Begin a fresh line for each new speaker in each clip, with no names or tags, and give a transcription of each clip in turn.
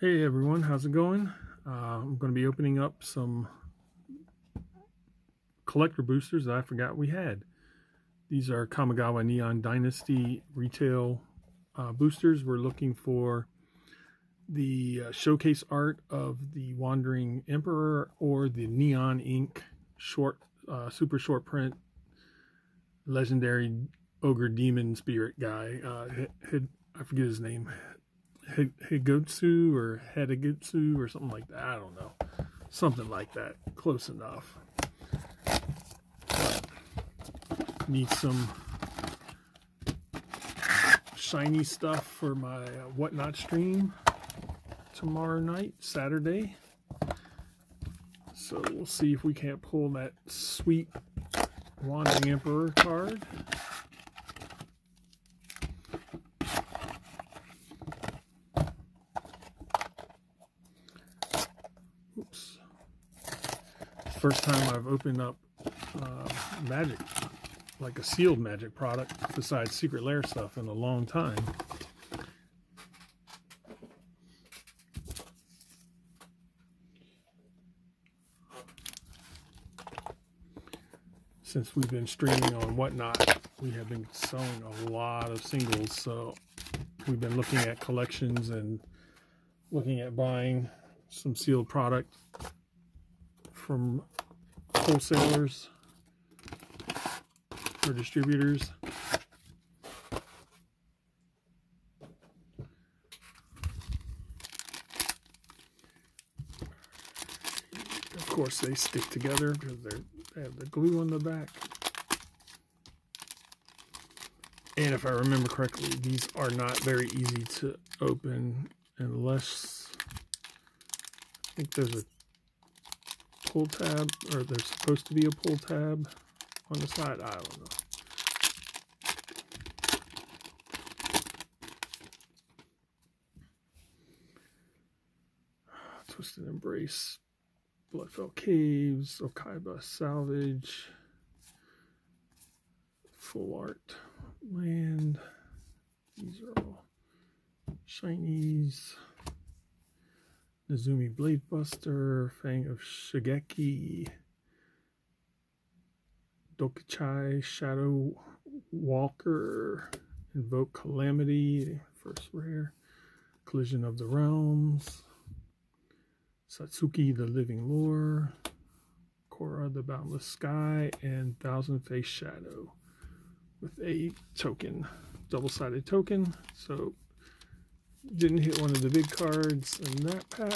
Hey everyone, how's it going? Uh, I'm going to be opening up some collector boosters that I forgot we had. These are Kamigawa Neon Dynasty retail uh, boosters. We're looking for the uh, showcase art of the Wandering Emperor or the Neon Ink short, uh, super short print legendary ogre demon spirit guy. Uh, I forget his name. Higotsu or Hedagutsu or something like that. I don't know. Something like that. Close enough. need some shiny stuff for my uh, whatnot stream tomorrow night, Saturday. So we'll see if we can't pull that sweet Wandering Emperor card. First time I've opened up uh, magic, like a sealed magic product, besides Secret Lair stuff in a long time. Since we've been streaming on Whatnot, we have been selling a lot of singles, so we've been looking at collections and looking at buying some sealed product from wholesalers or distributors. Of course, they stick together because they have the glue on the back. And if I remember correctly, these are not very easy to open unless I think there's a pull tab, or there's supposed to be a pull tab on the side. I don't know. Twisted Embrace, Bloodfell Caves, Okiba Salvage, Full Art Land. These are all shinies. Nezumi Blade Buster, Fang of Shigeki, Dokuchi, Shadow Walker, Invoke Calamity, first rare, Collision of the Realms, Satsuki the Living Lore, Kura the Boundless Sky, and Thousand Face Shadow with a token, double-sided token. So didn't hit one of the big cards in that pack.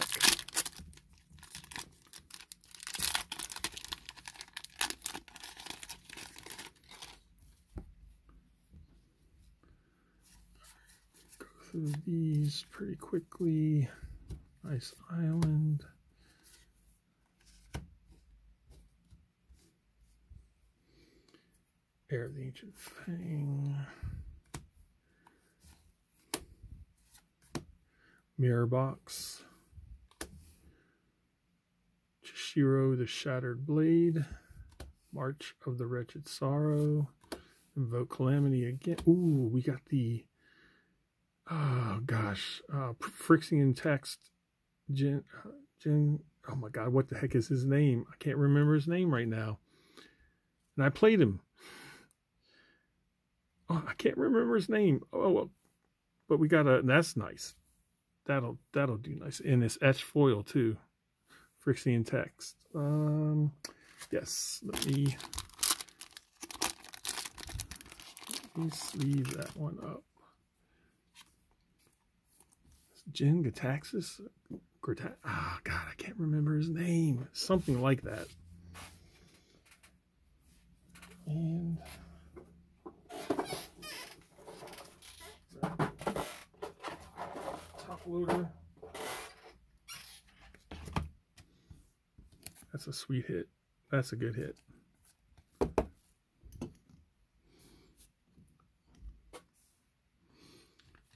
Go through these pretty quickly. Nice island. Heir of the Ancient Fang. Mirror Box, Chishiro the Shattered Blade, March of the Wretched Sorrow, Invoke Calamity again. Ooh, we got the, oh gosh, uh, Phyrexian Text, Jin, uh, oh my god, what the heck is his name? I can't remember his name right now. And I played him. Oh, I can't remember his name. Oh, well, but we got a, that's nice that'll that'll do nice. And it's etched foil too. Phyrexian text. Um yes, let me let me sleeve that one up. Jin Gitaxias? Ah, oh, God, I can't remember his name. Something like that. And That's a sweet hit. That's a good hit.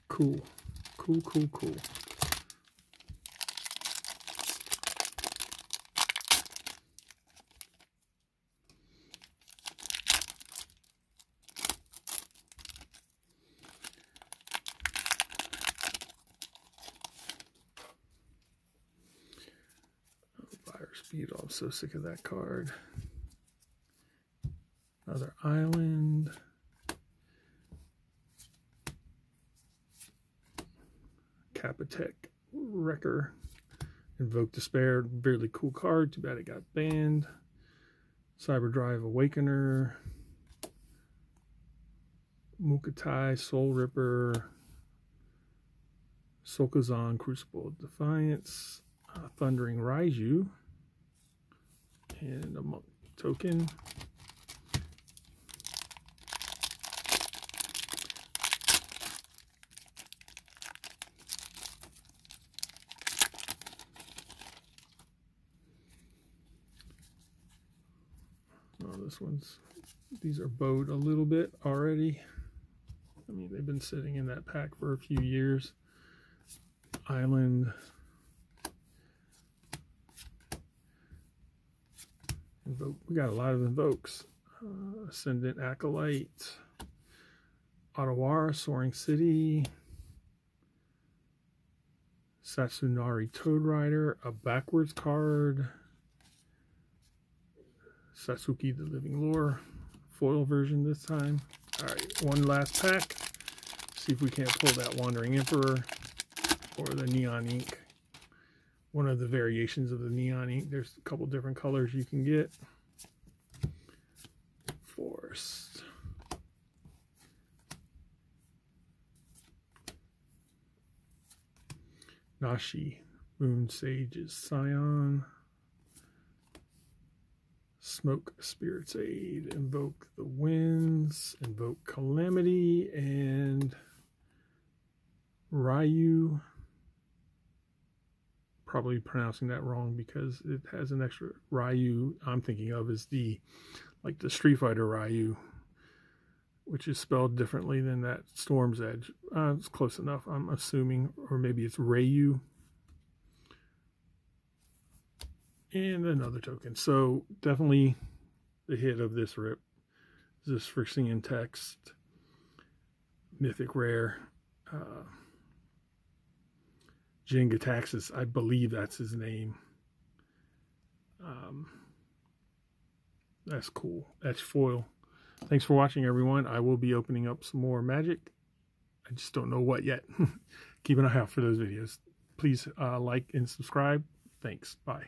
Cool. Cool, cool, cool. I'm so sick of that card. Another island. Kappa Tech-Wrecker. Invoke Despair. Really cool card. Too bad it got banned. Cyberdrive Awakener. Mukotai, Soul Ripper. Sokenzan, Crucible Defiance. Uh, Thundering Raiju. And a monk token. Oh, this one's, these are bowed a little bit already. I mean, they've been sitting in that pack for a few years. Island. Invoke. We got a lot of invokes. Uh, Ascendant Acolyte. Otawara, Soaring City. Sassunari Toad Rider, a backwards card. Satsuki the Living Lore foil version this time. All right, one last pack. See if we can't pull that Wandering Emperor or the Neon Ink. One of the variations of the Neon Ink. There's a couple different colors you can get. Forest. Nashi, Moon Sage's Scion. Smoke Spirit's Aid, Invoke the Winds, Invoke Calamity, and Ryu. Probably pronouncing that wrong because it has an extra Ryu I'm thinking of is the like the Street Fighter Ryu, which is spelled differently than that Storm's Edge. Uh, it's close enough, I'm assuming, or maybe it's Rayu. and another token. So definitely the hit of this rip is this Phyrexian text, mythic rare, uh, Jin-Gitaxias. I believe that's his name. Um, that's cool. That's foil. Thanks for watching, everyone. I will be opening up some more magic. I just don't know what yet. Keep an eye out for those videos. Please uh, like and subscribe. Thanks. Bye.